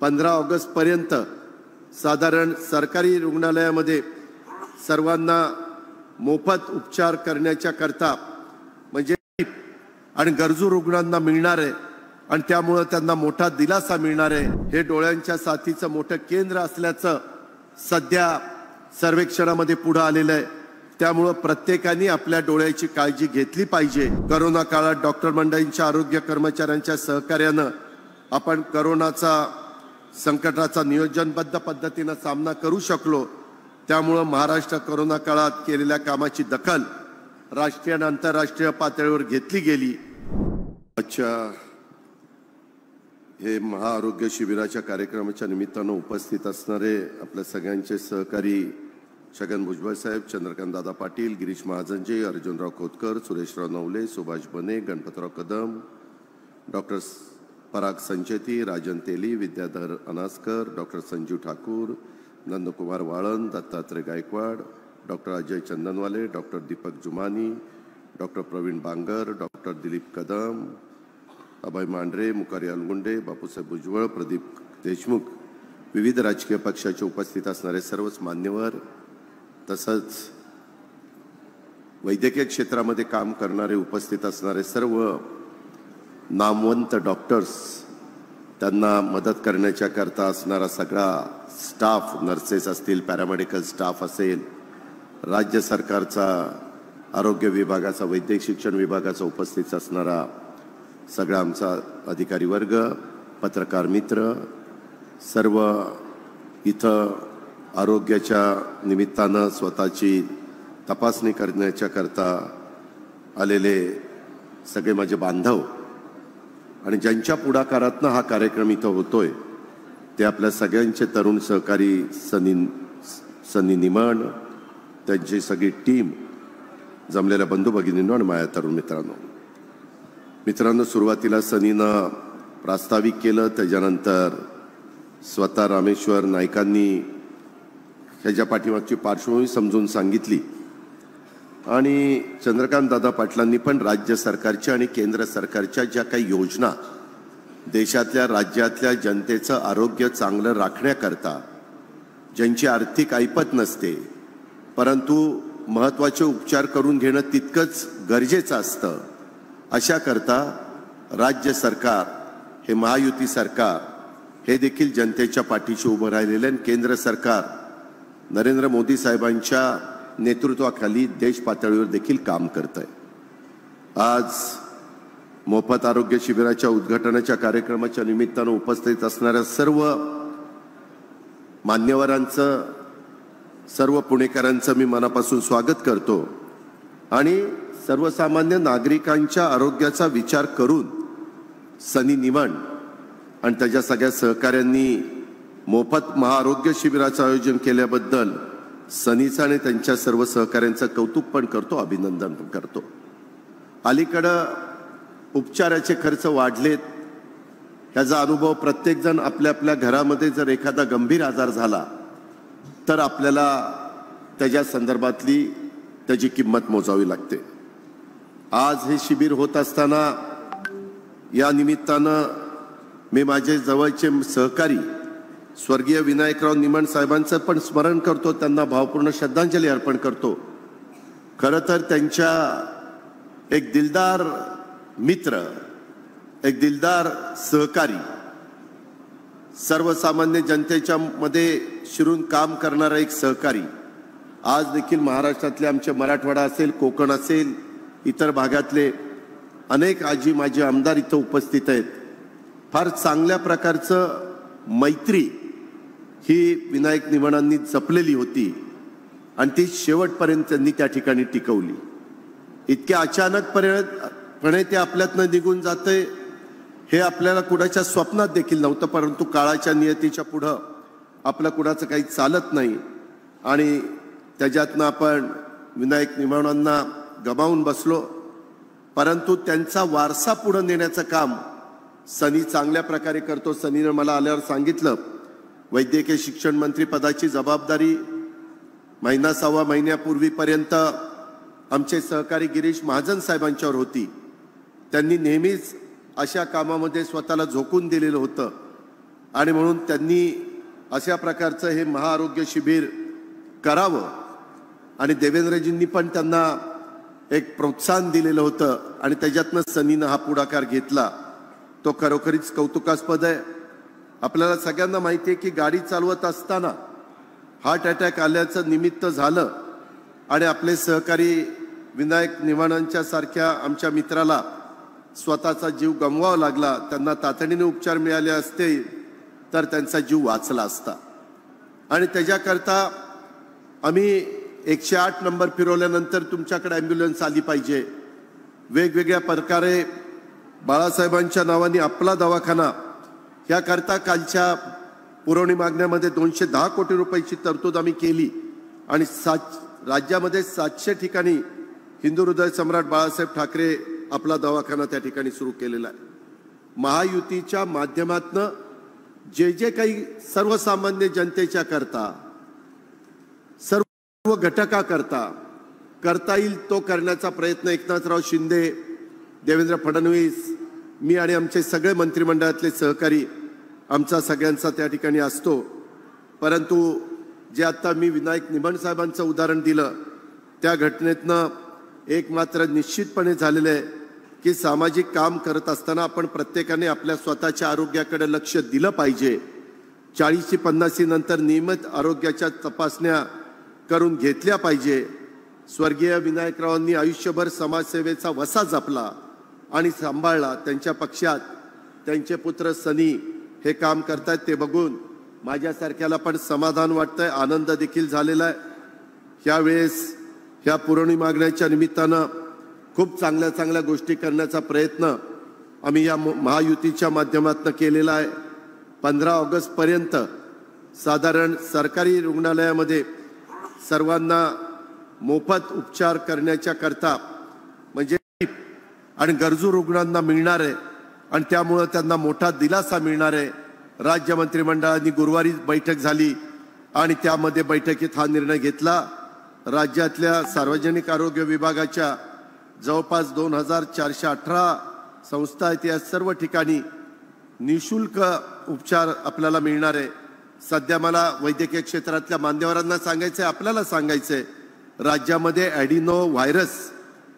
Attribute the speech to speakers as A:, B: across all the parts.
A: पंधरा ऑगस्टपर्यंत साधारण सरकारी रुग्णालयामध्ये सर्वांना मोफत उपचार करण्याच्या करता म्हणजे आणि गरजू रुग्णांना मिळणार आहे. आणि त्यामुळं त्यांना मोठा दिलासा मिळणार आहे. हे डोळ्यांच्या साथीचं मोठं केंद्र असल्याचं सध्या सर्वेक्षणामध्ये पुढं आलेलं आहे. त्यामुळं प्रत्येकाने आपल्या डोळ्याची काळजी घेतली पाहिजे. करोना काळात डॉक्टर मंडळींच्या आरोग्य कर्मचाऱ्यांच्या सहकार्यानं आपण करोनाचा संकटाचा नियोजनबद्ध पद्धतीनं सामना करू शकलो त्यामुळं महाराष्ट्र करोना काळात केलेल्या कामाची दखल राष्ट्रीय आणि आंतरराष्ट्रीय पातळीवर घेतली गेली. अच्छा. हे महाआरोग्य शिबिराच्या कार्यक्रमाच्या निमित्तानं उपस्थित असणारे आपल्या सगळ्यांचे सहकारी छगन भुजबळ साहेब चंद्रकांत दादा पाटील गिरीश महाजनजी Arjunrao Khotkar Sureshrao Navale Subhash Bane Ganpatrao Kadam doctor Parag Sancheti Rajan Teli Vidyadhar Anaskar doctor Sanjeev Thakur Nandkumar Walan Dattatray Gaikwad doctor Ajay Chandanwale doctor Deepak Jumani doctor Praveen Bangar doctor Dilip Kadam Abhay Mandhare Mukari Algunde Bapusaheb Bhujbal Pradeep Deshmukh. विविध राजकीय पक्षाचे उपस्थित असणारे सर्वच मान्यवर तसंच वैद्यकीय क्षेत्रामध्ये काम करणारे उपस्थित असणारे सर्व नामवंत डॉक्टर्स त्यांना मदत करण्याच्या करता असणारा सगळा स्टाफ नर्सेस असतील पॅरामेडिकल स्टाफ असेल राज्य सरकारचा आरोग्य विभागाचा वैद्यक शिक्षण विभागाचा उपस्थित असणारा सगळा आमचा अधिकारी वर्ग पत्रकार मित्र सर्व इथं आरोग्याच्या निमित्तानं स्वतःची तपासणी करण्याच्या करता आलेले सगळे माझे बांधव आणि ज्यांच्या पुढाकारातनं हा कार्यक्रम इथं होतोय ते आपल्या सगळ्यांचे तरुण सहकारी सनी सनी निमण त्यांची सगळी टीम जमलेल्या बंधू भगिनींनो आणि माझ्या तरुण मित्रांनो. मित्रांनो सुरुवातीला सनीनं प्रास्ताविक केलं त्याच्यानंतर स्वतः रामेश्वर नाईकांनी ह्याच्या पाठीमागची पार्श्वभूमी समजून सांगितली. आणि चंद्रकांत दादा पाटलांनी पण राज्य सरकारच्या आणि केंद्र सरकारच्या ज्या काही योजना देशातल्या राज्यातल्या जनतेचं आरोग्य चांगलं राखण्याकरता ज्यांची आर्थिक ऐपत नसते परंतु महत्त्वाचे उपचार करून घेणं तितकंच गरजेचं असतं. अशाकरता राज्य सरकार हे महायुती सरकार हे देखील जनतेच्या पाठीशी उभं राहिलेलं आणि केंद्र सरकार नरेंद्र मोदी साहेबांच्या नेतृत्वाखाली देश पातळीवर देखील काम करत आहे आज मोफत आरोग्य शिबिराच्या उद्घाटनाच्या कार्यक्रमाच्या निमित्तानं उपस्थित असणाऱ्या सर्व मान्यवरांचं सर्व पुणेकरांचं मी मनापासून स्वागत करतो आणि सर्वसामान्य नागरिकांच्या आरोग्याचा विचार करून सनी निवण आणि त्याच्या सगळ्या सहकाऱ्यांनी मोफत महाआरोग्य शिबिराचं आयोजन केल्याबद्दल सनीचं आणि त्यांच्या सर्व सहकाऱ्यांचं कौतुक पण करतो अभिनंदन पण करतो. अलीकडं उपचाराचे खर्च वाढलेत. ह्याचा अनुभव प्रत्येकजण आपल्या आपल्या घरामध्ये जर एखादा गंभीर आजार झाला तर आपल्याला त्याच्या संदर्भातली त्याची किंमत मोजावी लागते. आज हे शिबिर होत असताना या निमित्तानं मी माझे जवळचे सहकारी स्वर्गीय विनायकराव निमण साहेबांचं पण स्मरण करतो त्यांना भावपूर्ण श्रद्धांजली अर्पण करतो. खरं तर त्यांच्या एक दिलदार मित्र एक दिलदार सहकारी सर्वसामान्य जनतेच्या मध्ये शिरून काम करणारा एक सहकारी आज देखील महाराष्ट्रातले आमचे मराठवाडा असेल कोकण असेल इतर भागातले अनेक आजी माजी आमदार इथं उपस्थित आहेत. फार चांगल्या प्रकारचं मैत्री ही विनायक निमणांनी जपलेली होती आणि ती शेवटपर्यंत त्यांनी त्या ठिकाणी टिकवली. इतक्या अचानकपणे ते आपल्यातनं निघून जाते हे आपल्याला कुणाच्या स्वप्नात देखील नव्हतं परंतु काळाच्या नियतीच्या पुढं आपलं कुणाचं काही चालत नाही. आणि त्याच्यातनं आपण विनायक निमणांना गमावून बसलो. परंतु त्यांचा वारसा पुढं नेण्याचं काम सनी चांगल्या प्रकारे करतो. सनीनं मला आल्यावर सांगितलं वैद्यकीय शिक्षण मंत्री पदाची जबाबदारी महिना सव्वा महिन्यापूर्वीपर्यंत आमचे सहकारी गिरीश महाजन साहेबांच्यावर होती. त्यांनी नेहमीच अशा कामामध्ये स्वतःला झोकून दिलेलं होतं. आणि म्हणून त्यांनी अशा प्रकारचं हे महाआरोग्य शिबिर करावं. आणि देवेंद्रजींनी पण त्यांना एक प्रोत्साहन दिलेलं होतं. आणि त्याच्यातनं सनीनं हा पुढाकार घेतला. तो खरोखरीच कौतुकास्पद आहे. आपल्याला सगळ्यांना माहिती आहे की गाडी चालवत असताना हार्ट अटॅक आल्याचं निमित्त झालं आणि आपले सहकारी विनायक निवाणांच्या सारख्या आमच्या मित्राला स्वतःचा जीव गमवावा लागला. त्यांना तातडीने उपचार मिळाले असते तर त्यांचा जीव वाचला असता. आणि त्याच्याकरता आम्ही एकशे आठ नंबर फिरवल्यानंतर तुमच्याकडे ॲम्ब्युलन्स आली पाहिजे. वेगवेगळ्या प्रकारे बाळासाहेबांच्या नावाने आपला दवाखाना ह्याकरता कालच्या पुरवणी मागण्यामध्ये दोनशे दहा कोटी रुपयाची तरतूद आम्ही केली. आणि सात राज्यामध्ये सातशे ठिकाणी हिंदू हृदय सम्राट बाळासाहेब ठाकरे आपला दवाखाना त्या ठिकाणी सुरू केलेला आहे. महायुतीच्या माध्यमातनं जे जे काही सर्वसामान्य जनतेच्या करता सर्व घटकाकरता करता येईल तो करण्याचा प्रयत्न एकनाथराव शिंदे देवेंद्र फडणवीस मी आणि आमचे सगळे मंत्रिमंडळातले सहकारी आमचा सगळ्यांचा त्या ठिकाणी असतो. परंतु जे आत्ता मी विनायक निमण साहेबांचं उदाहरण दिलं त्या घटनेतनं एक मात्र निश्चितपणे झालेलं आहे की सामाजिक काम करत असताना आपण प्रत्येकाने आपल्या स्वतःच्या आरोग्याकडे लक्ष दिलं पाहिजे. चाळीसशे पन्नासी नंतर नियमित आरोग्याच्या तपासण्या करून घेतल्या पाहिजे. स्वर्गीय विनायकरावांनी आयुष्यभर समाजसेवेचा वसा जपला आणि सांभाळला. त्यांच्या पक्षात त्यांचे पुत्र सनी हे काम करतायत ते बघून माझ्यासारख्याला पण समाधान वाटतंय आनंद देखील झालेला आहे. ह्यावेळेस ह्या पुरवणी मागण्याच्या निमित्तानं खूप चांगल्या चांगल्या गोष्टी करण्याचा प्रयत्न आम्ही या महायुतीच्या माध्यमातून केलेला आहे. पंधरा ऑगस्टपर्यंत साधारण सरकारी रुग्णालयामध्ये सर्वांना मोफत उपचार करण्याच्या करता म्हणजे आणि गरजू रुग्णांना मिळणार आहे. आणि त्यामुळं त्यांना मोठा दिलासा मिळणार आहे. राज्य मंत्रिमंडळाने गुरुवारी बैठक झाली आणि त्यामध्ये बैठकीत हा निर्णय घेतला. राज्यातल्या सार्वजनिक आरोग्य विभागाच्या जवळपास दोन हजार चारशे अठरा संस्था आहेत या सर्व ठिकाणी निशुल्क उपचार आपल्याला मिळणार आहे. सध्या मला वैद्यकीय क्षेत्रातल्या मान्यवरांना सांगायचं आहे आपल्याला सांगायचं आहे राज्यामध्ये ॲडिनो व्हायरस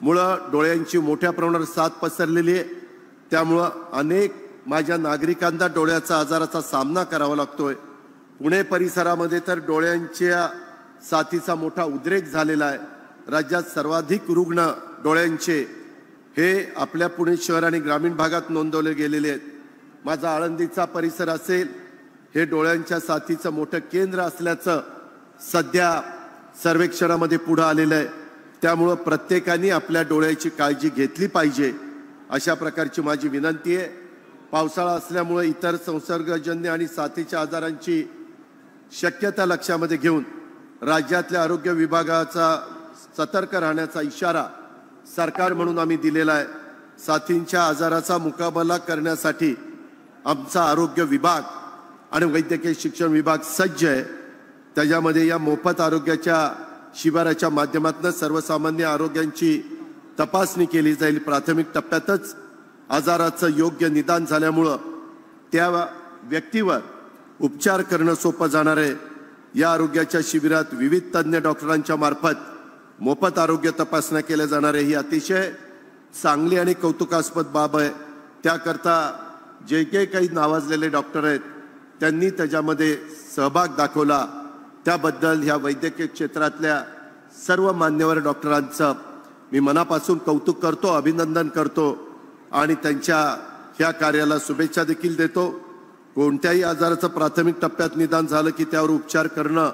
A: मुळं डोळ्यांची मोठ्या प्रमाणावर साथ पसरलेली आहे. त्यामुळं अनेक माझ्या नागरिकांना डोळ्याचा आजाराचा सामना करावा लागतोय. पुणे परिसरामध्ये तर डोळ्यांच्या साथीचा मोठा उद्रेक झालेला आहे. राज्यात सर्वाधिक रुग्ण डोळ्यांचे हे आपल्या पुणे शहर आणि ग्रामीण भागात नोंदवले गेलेले आहेत. माझा आळंदीचा परिसर असेल हे डोळ्यांच्या साथीचं मोठं केंद्र असल्याचं सध्या सर्वेक्षणामध्ये पुढं आलेलं आहे. त्यामुळं प्रत्येकाने आपल्या डोळ्याची काळजी घेतली पाहिजे. अशा प्रकारची माझी विनंती आहे. पावसाळा असल्यामुळे इतर संसर्गजन्य आणि साथीच्या आजारांची शक्यता लक्षामध्ये घेऊन राज्यातल्या आरोग्य विभागाचा सतर्क राहण्याचा इशारा सरकार म्हणून आम्ही दिलेला आहे. साथींच्या आजाराचा मुकाबला करण्यासाठी आमचा आरोग्य विभाग आणि वैद्यकीय शिक्षण विभाग सज्ज आहे. त्याच्यामध्ये या मोफत आरोग्याच्या शिबिराच्या माध्यमातून सर्वसामान्य आरोग्यांची तपासणी केली जाईल. प्राथमिक टप्प्यातच आजाराचं योग्य निदान झाल्यामुळं त्या व्यक्तीवर उपचार करणं सोपं जाणार आहे. या आरोग्याच्या शिबिरात विविध तज्ज्ञ डॉक्टरांच्या मार्फत मोफत आरोग्य तपासण्या केल्या जाणार आहे. ही अतिशय चांगली आणि कौतुकास्पद बाब आहे. त्याकरता जे जे काही नावाजलेले डॉक्टर आहेत त्यांनी त्याच्यामध्ये सहभाग दाखवला. त्याबद्दल ह्या वैद्यकीय क्षेत्रातल्या सर्व मान्यवर डॉक्टरांचं मी मनापासून कौतुक करतो अभिनंदन करतो आणि त्यांच्या ह्या कार्याला शुभेच्छा देखील देतो. कोणत्याही आजाराचं प्राथमिक टप्प्यात निदान झालं की त्यावर उपचार करणं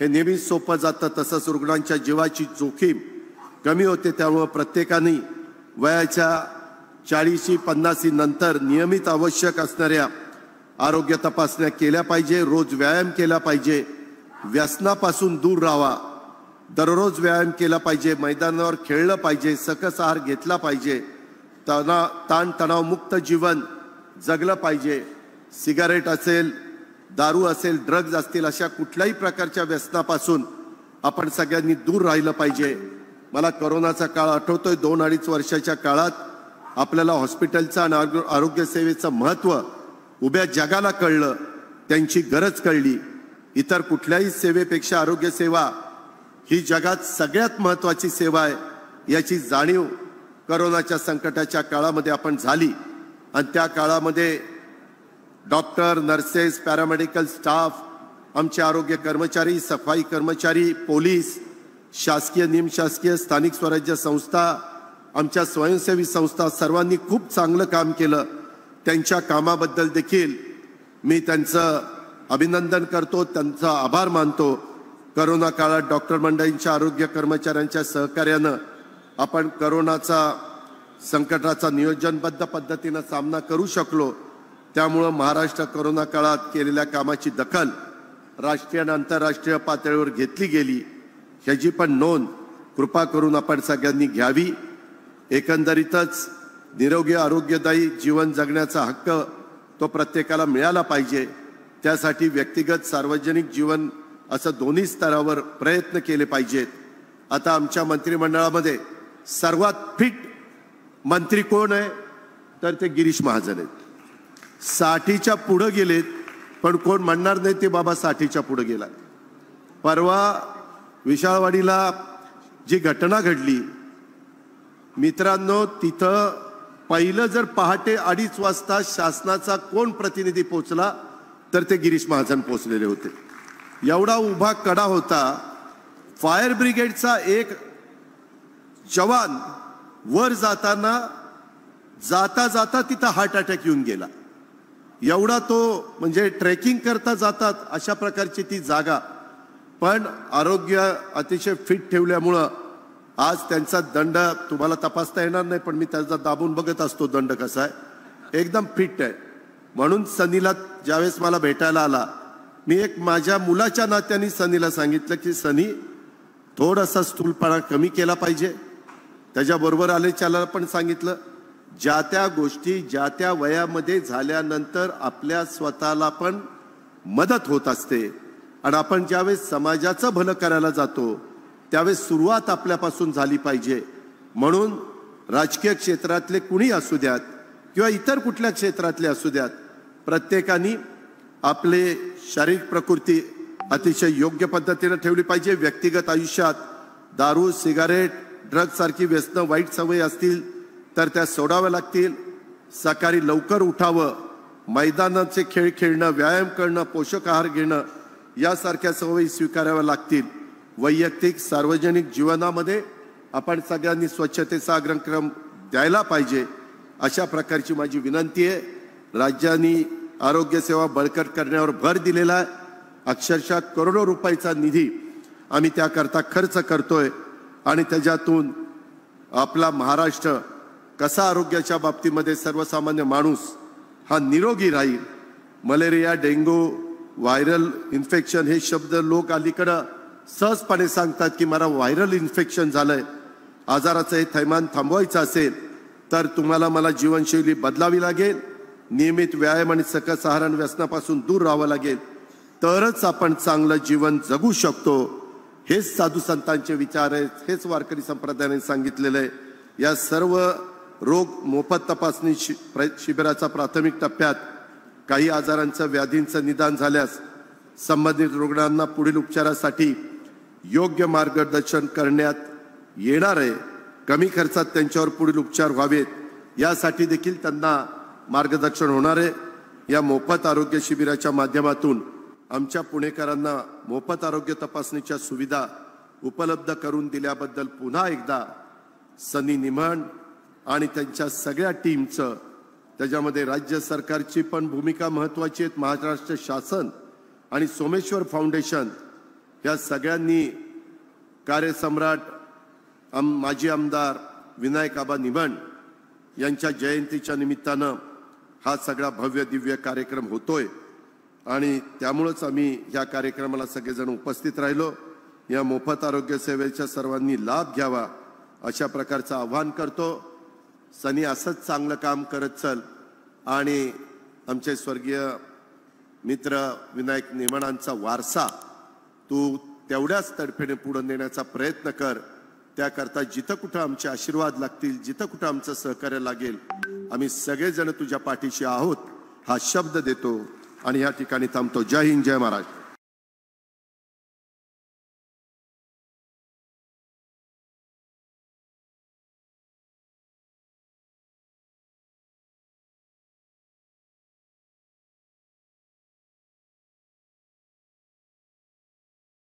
A: हे नेहमीच सोपं जातं. तसंच रुग्णांच्या जीवाची जोखीम कमी होते. त्यामुळं प्रत्येकाने वयाच्या चाळीशी पन्नासी नंतर नियमित आवश्यक असणाऱ्या आरोग्य तपासण्या केल्या पाहिजे. रोज व्यायाम केला पाहिजे. व्यसनापासून दूर राहावा दररोज व्यायाम केला पाहिजे मैदानावर खेळलं पाहिजे सकस आहार घेतला पाहिजे तणा ताण तणावमुक्त जीवन जगलं पाहिजे. सिगारेट असेल दारू असेल ड्रग्ज असतील अशा कुठल्याही प्रकारच्या व्यसनापासून आपण सगळ्यांनी दूर राहिलं पाहिजे. मला करोनाचा काळ आठवतोय दोन अडीच वर्षाच्या काळात आपल्याला हॉस्पिटलचं आणि आरोग्य सेवेचं महत्त्व उभ्या जगाला कळलं त्यांची गरज कळली. इतर कुठल्याही सेवेपेक्षा आरोग्य सेवा ही जगात सगळ्यात महत्वाची सेवा आहे याची जाणीव करोनाच्या संकटाच्या काळामध्ये आपण झाली. आणि त्या काळामध्ये डॉक्टर नर्सेस पॅरामेडिकल स्टाफ आमचे आरोग्य कर्मचारी सफाई कर्मचारी पोलीस शासकीय निमशासकीय स्थानिक स्वराज्य संस्था आमच्या स्वयंसेवी संस्था सर्वांनी खूप चांगलं काम केलं. त्यांच्या कामाबद्दल देखील मी त्यांचं अभिनंदन करतो त्यांचा आभार मानतो. करोना काळात डॉक्टर मंडळींच्या आरोग्य कर्मचाऱ्यांच्या सहकार्यानं आपण करोनाचा संकटाचा नियोजनबद्ध पद्धतीनं सामना करू शकलो त्यामुळं महाराष्ट्र करोना काळात केलेल्या कामाची दखल राष्ट्रीय आणि आंतरराष्ट्रीय पातळीवर घेतली गेली. ह्याची पण नोंद कृपा करून आपण सगळ्यांनी घ्यावी. एकंदरीतच निरोगी आरोग्यदायी जीवन जगण्याचा हक्क तो प्रत्येकाला मिळाला पाहिजे. त्यासाठी व्यक्तिगत सार्वजनिक जीवन असं दोन्ही स्तरावर प्रयत्न केले पाहिजेत. आता आमच्या मंत्रिमंडळामध्ये सर्वात फिट मंत्री कोण आहे? तर ते गिरीश महाजन आहेत. साठीच्या पुढं गेलेत पण कोण म्हणणार नाही ते बाबा साठीच्या पुढं गेला. परवा विशाळवाडीला जी घटना घडली मित्रांनो तिथं पहिलं जर पहाटे अडीच वाजता शासनाचा कोण प्रतिनिधी पोचला तर ते गिरीश महाजन पोचलेले होते. एवढा उभा कडा होता फायर ब्रिगेडचा एक जवान वर जाताना जाता जाता तिथं हार्ट अटॅक येऊन गेला. एवढा तो म्हणजे ट्रेकिंग करता जातात अशा प्रकारची ती जागा. पण आरोग्य अतिशय फिट ठेवल्यामुळं आज त्यांचा दंड तुम्हाला तपासता येणार नाही पण मी त्यांचा दाबून बघत असतो दंड कसा आहे. एकदम फिट आहे. म्हणून सनीला ज्यावेळेस मला भेटायला आला मी एक माझ्या मुलाच्या नात्याने सनीला सांगितलं की सनी थोडासा स्थूलपणा कमी केला पाहिजे. त्याच्याबरोबर आलेच्याला पण सांगितलं ज्या त्या गोष्टी ज्या त्या वयामध्ये झाल्यानंतर आपल्या स्वतःला पण मदत होत असते आणि आपण ज्यावेळेस समाजाचं भलं करायला जातो त्यावेळेस सुरुवात आपल्यापासून झाली पाहिजे. म्हणून राजकीय क्षेत्रातले कुणी असू द्यात किंवा इतर कुठल्या क्षेत्रातले असू द्यात प्रत्येकाने आपले शारीरिक प्रकृती अतिशय योग्य पद्धतीनं ठेवली पाहिजे. व्यक्तिगत आयुष्यात दारू सिगारेट ड्रग सारखी व्यसनं वाईट सवयी असतील तर त्या सोडाव्या लागतील. सकाळी लवकर उठावं. मैदानाचे खेळ खेळणं व्यायाम करणं पोषक आहार घेणं यासारख्या सवयी स्वीकाराव्या लागतील. वैयक्तिक सार्वजनिक जीवनामध्ये आपण सगळ्यांनी स्वच्छतेचा अग्रक्रम द्यायला पाहिजे. अशा प्रकारची माझी विनंती आहे. राज्यांनी आरोग्य सेवा बळकट करण्यावर भर दिलेला आहे अक्षरशः करोडो रुपयाचा निधी आम्ही त्याकरता खर्च करतोय आणि त्याच्यातून आपला महाराष्ट्र कसा आरोग्याच्या बाबतीमध्ये सर्वसामान्य माणूस हा निरोगी राहील? मलेरिया डेंग्यू व्हायरल इन्फेक्शन हे शब्द लोक अलीकडं सहजपणे सांगतात की मला व्हायरल इन्फेक्शन झालंय. आजाराचं हे थैमान थांबवायचं असेल तर तुम्हाला मला जीवनशैली बदलावी लागेल. नियमित व्यायाम आणि सकस आहारण व्यसनापासून दूर राहावं लागेल. तरच आपण चांगलं जीवन जगू शकतो. हेच साधू संतांचे विचार आहेत हेच वारकरी संप्रदायाने सांगितलेलं आहे. या सर्व रोग मोफत तपासणी शि प्र शिबिराचा प्राथमिक टप्प्यात काही आजारांचं व्याधींचं निदान झाल्यास संबंधित रुग्णांना पुढील उपचारासाठी योग्य मार्गदर्शन करण्यात येणार आहे. कमी खर्चात त्यांच्यावर पुढील उपचार व्हावेत. यासाठी देखील त्यांना मार्गदर्शन होणार आहे. या मोफत आरोग्य शिबिराच्या माध्यमातून आमच्या पुणेकरांना मोफत आरोग्य तपासणीच्या सुविधा उपलब्ध करून दिल्याबद्दल पुन्हा एकदा सनी निमण आणि त्यांच्या सगळ्या टीमचं त्याच्यामध्ये राज्य सरकारची पण भूमिका महत्वाची आहे महाराष्ट्र शासन आणि सोमेश्वर फाउंडेशन या सगळ्यांनी कार्यसम्राट आम माजी आमदार विनायक आबा निमण यांच्या जयंतीच्या निमित्तानं हा सगळा भव्य दिव्य कार्यक्रम होतोय. आणि त्यामुळंच आम्ही ह्या कार्यक्रमाला सगळेजण उपस्थित राहिलो. या मोफत आरोग्य सेवेच्या सर्वांनी लाभ घ्यावा अशा प्रकारचं आव्हान करतो. सनी असंच चांगलं काम करत चल. आणि आमचे स्वर्गीय मित्र विनायक निमणांचा वारसा तू तेवढ्याच तडफेने पुढे नेण्याचा प्रयत्न कर. त्याकरता जिथं कुठं आमचे आशीर्वाद लागतील जिथं कुठं आमचं सहकार्य लागेल आम्ही सगळेजण तुझ्या पाठीशी आहोत हा शब्द देतो आणि या ठिकाणी थांबतो. जय हिंद जय महाराज.